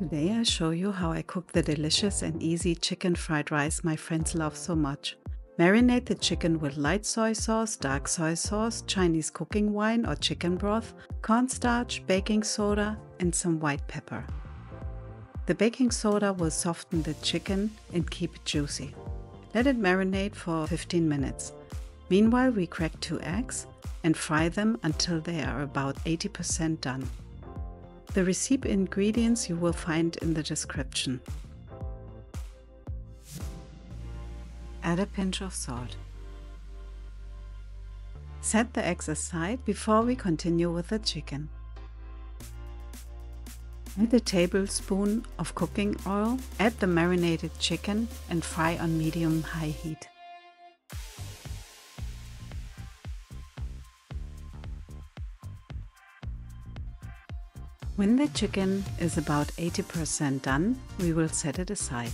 Today I show you how I cook the delicious and easy chicken fried rice my friends love so much. Marinate the chicken with light soy sauce, dark soy sauce, Chinese cooking wine or chicken broth, cornstarch, baking soda and some white pepper. The baking soda will soften the chicken and keep it juicy. Let it marinate for 15 minutes. Meanwhile we crack two eggs and fry them until they are about 80% done. The recipe ingredients you will find in the description. Add a pinch of salt. Set the eggs aside before we continue with the chicken. Add a tablespoon of cooking oil, add the marinated chicken and fry on medium-high heat. When the chicken is about 80% done, we will set it aside.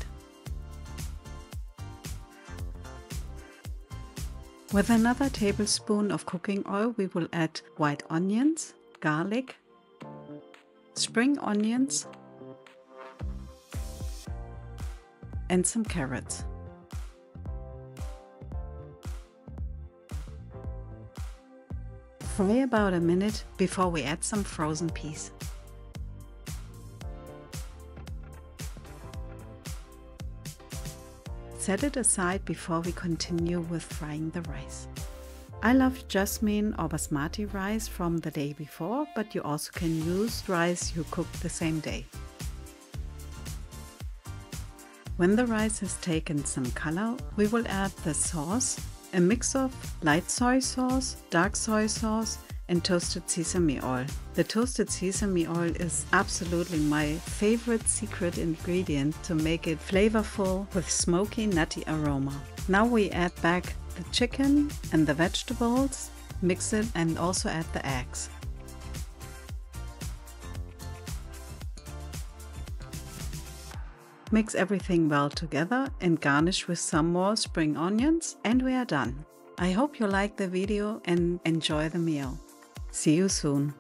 With another tablespoon of cooking oil, we will add white onions, garlic, spring onions, and some carrots. Fry about a minute before we add some frozen peas. Set it aside before we continue with frying the rice. I love jasmine or basmati rice from the day before, but you also can use rice you cooked the same day. When the rice has taken some color, we will add the sauce, a mix of light soy sauce, dark soy sauce, and toasted sesame oil. The toasted sesame oil is absolutely my favorite secret ingredient to make it flavorful with smoky nutty aroma. Now we add back the chicken and the vegetables, mix it and also add the eggs. Mix everything well together and garnish with some more spring onions and we are done. I hope you liked the video and enjoy the meal. See you soon.